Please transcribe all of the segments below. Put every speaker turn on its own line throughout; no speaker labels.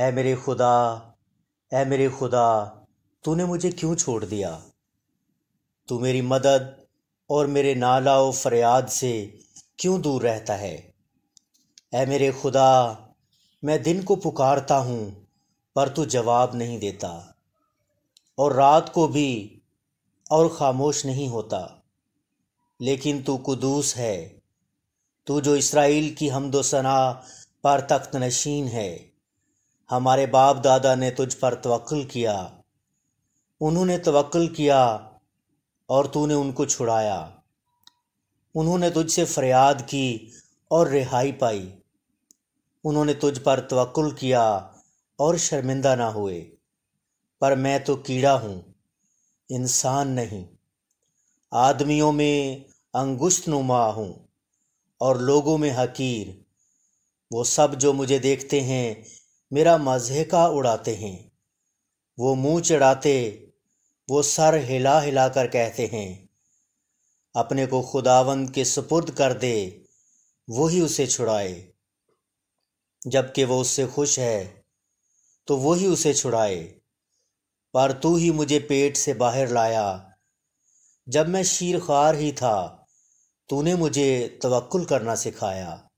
ऐ मेरे खुदा, ऐ मेरे खुदा, तूने मुझे क्यों छोड़ दिया? तू मेरी मदद और मेरे नाला व फरियाद से क्यों दूर रहता है? ऐ मेरे खुदा, मैं दिन को पुकारता हूँ, पर तू जवाब नहीं देता। और रात को भी और खामोश नहीं होता। लेकिन तू कुदूस है। तू जो इसराइल की हमदोसना पर तख्त नशीन है। हमारे बाप दादा ने तुझ पर तवक्ल किया। उन्होंने तवक्ल किया और तूने उनको छुड़ाया। उन्होंने तुझसे फरियाद की और रिहाई पाई। उन्होंने तुझ पर तवक्ल किया और शर्मिंदा ना हुए। पर मैं तो कीड़ा हूँ, इंसान नहीं। आदमियों में अंगुश्त नुमा हूँ और लोगों में हकीर। वो सब जो मुझे देखते हैं मेरा मजहका उड़ाते हैं। वो मुँह चढ़ाते, वो सर हिला हिला कर कहते हैं। अपने को खुदावंद के सुपुर्द कर दे वही उसे छुड़ाए। जबकि वो उससे खुश है तो वही उसे छुड़ाए। पर तू ही मुझे पेट से बाहर लाया। जब मैं शीर खार ही था, तूने मुझे तवक्ल करना सिखाया।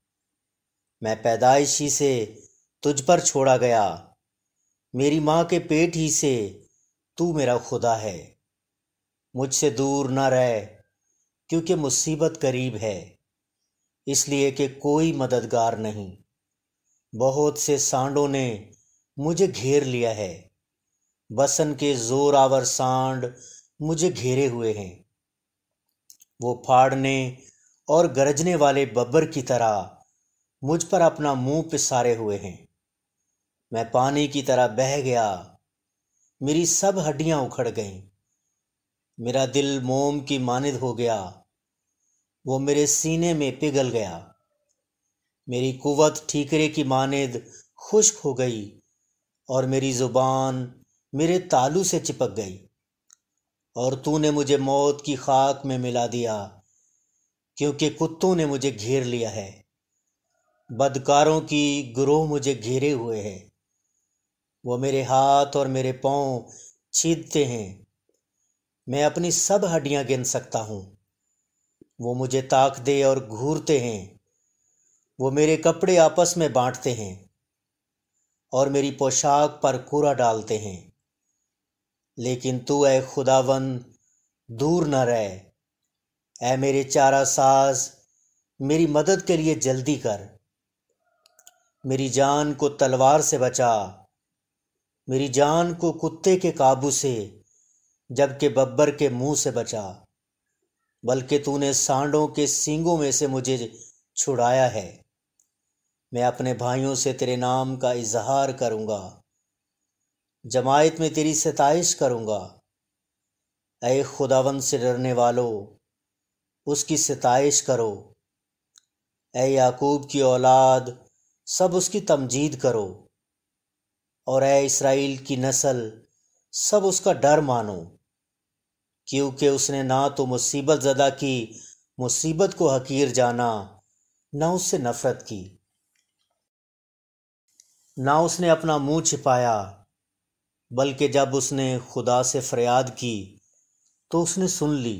मैं पैदाइशी से तुझ पर छोड़ा गया। मेरी माँ के पेट ही से तू मेरा खुदा है। मुझसे दूर न रह, क्योंकि मुसीबत करीब है। इसलिए कि कोई मददगार नहीं। बहुत से सांडों ने मुझे घेर लिया है। बसन के ज़ोर आवर सांड मुझे घेरे हुए हैं। वो फाड़ने और गरजने वाले बब्बर की तरह मुझ पर अपना मुँह पिसारे हुए हैं। मैं पानी की तरह बह गया। मेरी सब हड्डियाँ उखड़ गईं। मेरा दिल मोम की मानिद हो गया। वो मेरे सीने में पिघल गया। मेरी कुवत ठीकरे की मानिद खुश्क हो गई और मेरी ज़ुबान मेरे तालू से चिपक गई और तूने मुझे मौत की खाक में मिला दिया, क्योंकि कुत्तों ने मुझे घेर लिया है। बदकारों की गुरोह मुझे घेरे हुए है। वो मेरे हाथ और मेरे पाँव छीदते हैं। मैं अपनी सब हड्डियाँ गिन सकता हूँ। वो मुझे ताक दे और घूरते हैं। वो मेरे कपड़े आपस में बांटते हैं और मेरी पोशाक पर कूड़ा डालते हैं। लेकिन तू ए खुदावन, दूर न रह। ए मेरे चारा साज, मेरी मदद के लिए जल्दी कर। मेरी जान को तलवार से बचा। मेरी जान को कुत्ते के काबू से, जबकि बब्बर के मुँह से बचा। बल्कि तूने सांडों के सींगों में से मुझे छुड़ाया है। मैं अपने भाइयों से तेरे नाम का इजहार करूँगा। जमायत में तेरी सताइश करूँगा। अय खुदावन से डरने वालों, उसकी सताइश करो। ए याकूब की औलाद, सब उसकी तमजीद करो। और ए इसराइल की नस्ल, सब उसका डर मानो, क्योंकि उसने ना तो मुसीबत ज़दा की, मुसीबत को हकीर जाना, ना उससे नफरत की। ना उसने अपना मुँह छिपाया, बल्कि जब उसने खुदा से फरियाद की तो उसने सुन ली।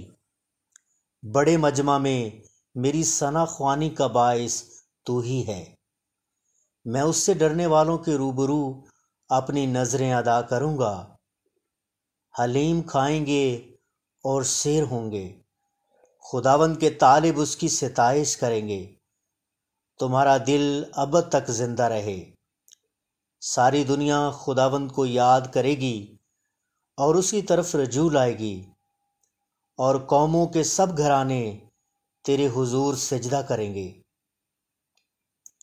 बड़े मजमा में, मेरी सना ख्वानी का बायस तू ही है। मैं उससे डरने वालों के रूबरू अपनी नज़रें अदा करूँगा। हलीम खाएँगे और शेर होंगे। खुदावंद के तालिब उसकी सताइश करेंगे। तुम्हारा दिल अब तक ज़िंदा रहे। सारी दुनिया खुदावंद को याद करेगी और उसकी तरफ़ रजू लाएगी। और कौमों के सब घराने तेरे हुजूर सजदा करेंगे,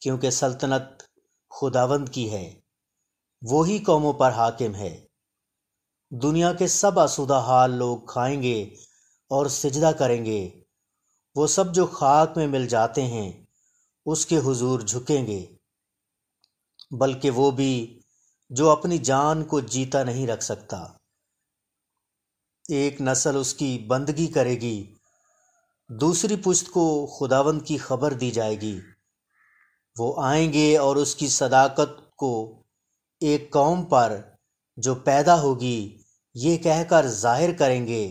क्योंकि सल्तनत खुदावंद की है। वो ही कौमों पर हाकिम है। दुनिया के सब आसुदा हाल लोग खाएँगे और सजदा करेंगे। वो सब जो खाक में मिल जाते हैं, उसके हुजूर झुकेंगे। बल्कि वो भी जो अपनी जान को जीता नहीं रख सकता। एक नस्ल उसकी बंदगी करेगी, दूसरी पुश्त को खुदावंद की खबर दी जाएगी। वो आएँगे और उसकी सदाकत को एक कौम पर जो पैदा होगी, ये कहकर ज़ाहिर करेंगे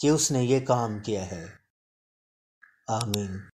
कि उसने ये काम किया है। आमीन।